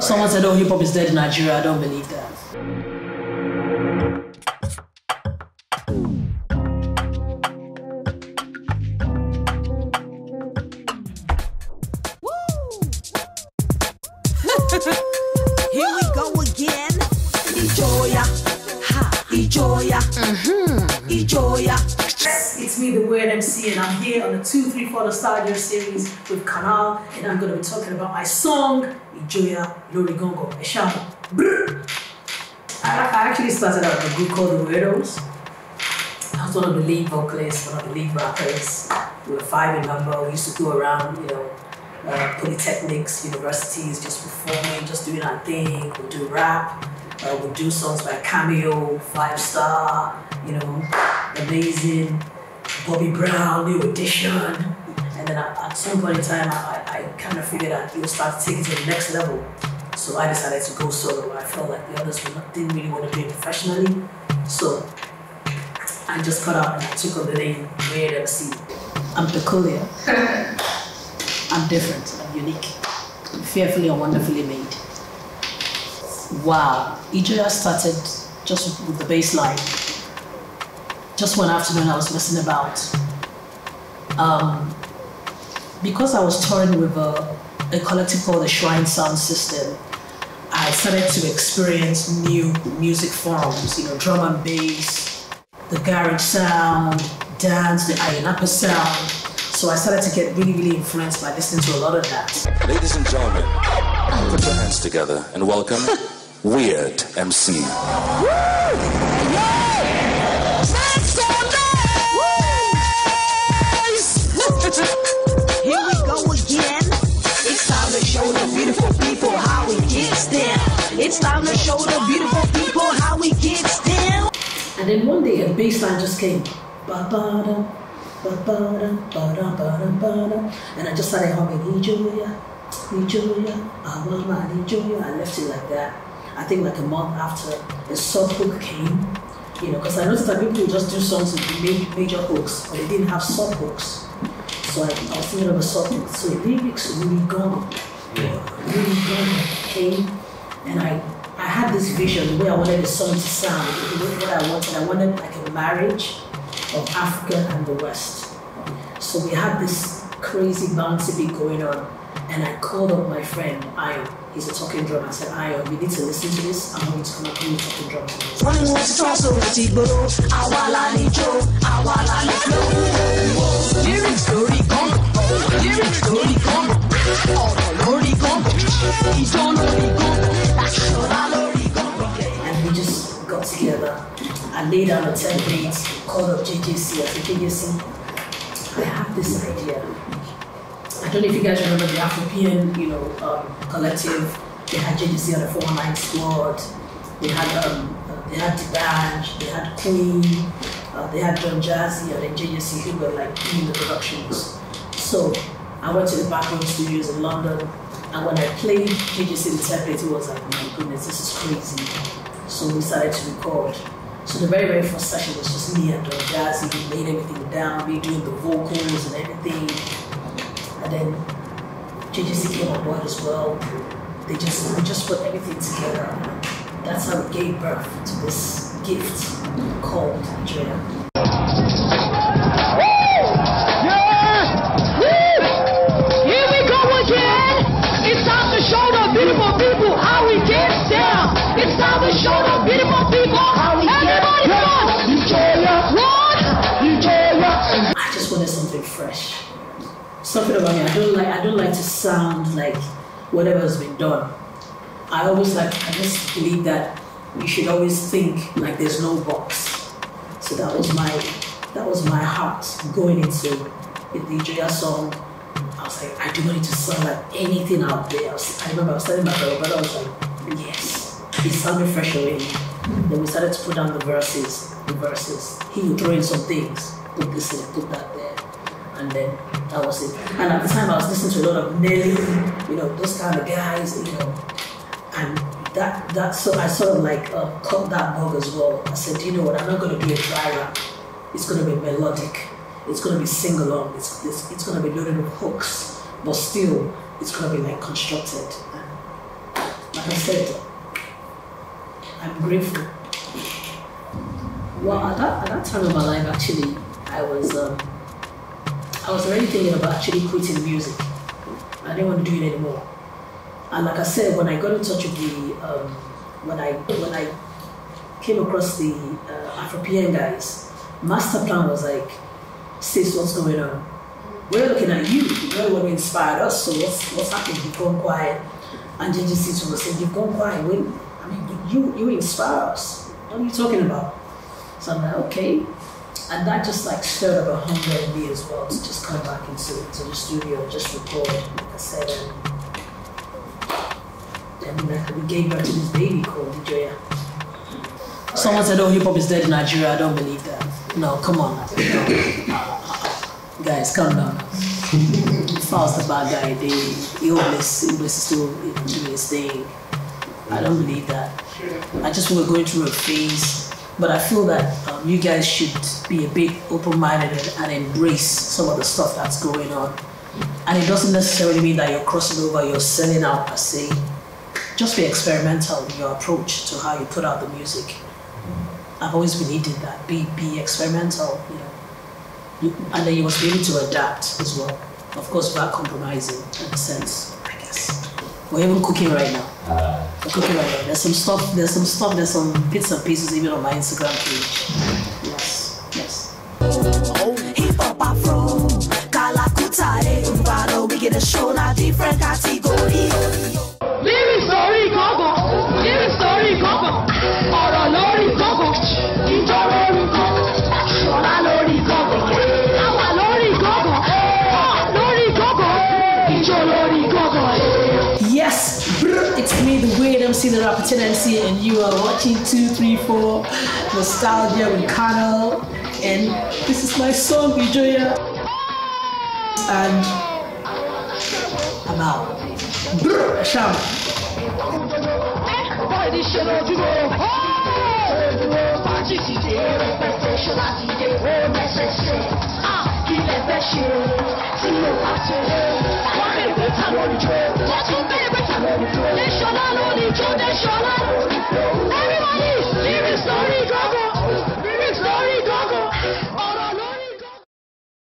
Someone said, oh, hip hop is dead in Nigeria. I don't believe that. Here we go again. Ijoya. Ha. Ijoya. Weird MC, and I'm here on the 234 Nostalgia series with Kanaal, and I'm going to be talking about my song, Ijoya Lori Gongo, Eshama. I, I actually started out with a group called The Weirdos. I was one of the lead vocalists, one of the lead rappers. We were five in number. We used to go around, you know, uh, polytechnics, universities, just performing, just doing our thing. We'd do rap, uh, we'd do songs like Cameo, Five Star, you know, Amazing, Bobby Brown, New Edition. And then at, some point in time, I, I, I kind of figured out it would start to take it to the next level. So I decided to go solo. I felt like the others not, didn't really want to do it professionally. So I just cut out and I took on the name Weird MC. I'm peculiar. I'm different. I'm unique. I'm fearfully and wonderfully made. Wow. Ijoya started just with the bass line. Just one afternoon I was messing about. Um, because I was touring with a, a collective called the Shrine Sound System, I started to experience new music forms, you know, drum and bass, the garage sound, dance, the Ayia Napa sound. So I started to get really, really influenced by listening to a lot of that. Ladies and gentlemen, put your hands together and welcome Weird MC. It's time to show the beautiful people how we get down. And then one day a bass line just came. Ba-ba-da, ba-ba-da, ba-da, ba-da, ba-da. And I just started humming Ijoya, Ijoya, Awama, Ijoya. I left it like that. I think like a month after, a sub hook came. You know, because I noticed that people would just do songs with ma- major hooks, but they didn't have sub hooks. So I, I was thinking of a sub hook. So the lyrics really gone. Really gone came. And I, I had this vision where I wanted the song to sound, the way what I wanted. I wanted like a marriage of Africa and the West. So we had this crazy bouncy beat going on, and I called up my friend Ion. He's a talking drum. I said, Ion, we need to listen to this. I'm going to come up with talking drums. on this." Wọ́n ní wọ́n ti tán sórí ti gbòòrò, àwa la ní jó, àwa la ní flow. Lyrics lórí laid down a template, called up JJC. I said, JJC, I have this idea. I don't know if you guys remember the Afropean, you know, um, collective. They had JJC on the 419 squad. They had um, they had D'banj, they had Queen, uh, they had Don Jazzy, and then JJC who were like doing the productions. So I went to the backroom studios in London, and when I played JJC the template, it was like, my goodness, this is crazy. So we started to record. So the very, very first session was just me and Don Jazzy. We laid everything down, me doing the vocals and everything. And then JJC came on board as well. They just we just put everything together. That's how we gave birth to this gift called Joya. Something about me. I don't like I don't like to sound like whatever has been done. I always like I just believe that you should always think like there's no box. So that was my that was my heart going into the DJ song. I was like, I do not need to sound like anything out there. I, was, I remember I was telling my brother, but I was like, yes, it sounded fresh already. Then we started to put down the verses, the verses. He would throw in some things, put this in, put that there, and then that was it. And at the time, I was listening to a lot of Nelly, you know, those kind of guys, you know, and that that so I sort of like uh, that bug as well. I said, you know what, I'm not going to do a dry rap. It's going to be melodic. It's going to be sing along. It's, it's it's going to be loaded with hooks, but still, it's going to be like constructed. And I said, I'm grateful. Well, at that, at that time of my life, actually, I was um, I was already thinking about actually quitting music. I didn't want to do it anymore. And like I said, when I got in touch with the um, when I when I came across the uh, Afropean guys, master plan was like, sis, what's going on? We're looking at you. You're the one who inspired us. So what's what's happening? You've gone quiet. And JJC was saying, you've gone quiet. When I mean, you you inspire us. What are you talking about? So I'm like, okay. And that just like stirred up a hunger in me as well to just come back into, into the studio and just record, like I said. And then like, we gave birth to this baby called Nigeria. Someone said, oh, hip hop is dead in Nigeria. I don't believe that. No, come on. Guys, calm down. Falz the bad guy. The Illbliss, Illbliss is still doing his thing. I don't believe that. I just we're going through a phase, but I feel that um, you guys should be a bit open-minded and, and embrace some of the stuff that's going on. And it doesn't necessarily mean that you're crossing over, you're selling out per se. Just be experimental in your approach to how you put out the music. I've always believed in that. Be be experimental, you know. You, and then you must be able to adapt as well. Of course, without compromising in a sense, I guess. We're even cooking right now. We're cooking now. There's some stuff, there's some stuff, there's some bits and pieces even on my Instagram page. Yes, yes. Oh, Hip hop afro, Umbaro, we get a show na different category. It's me, the weird MC, the rapper MC, and you are watching 234 Nostalgia with Kanaal. And this is my song, Bijoya. And I'm out. Brr, Sham. Pode